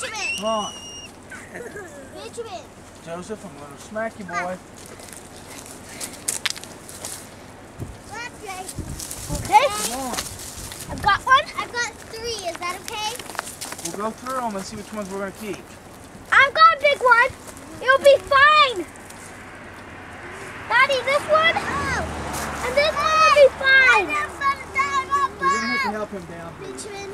Come on. Benjamin. Joseph, I'm going to smack you, boy. Okay. Come on. I've got one. I've got three. Is that okay? We'll go through them and see which ones we're going to keep. I've got a big one. It'll be fine. Daddy, this one. Oh. And this one will be fine. We're going to have to help him down. Benjamin.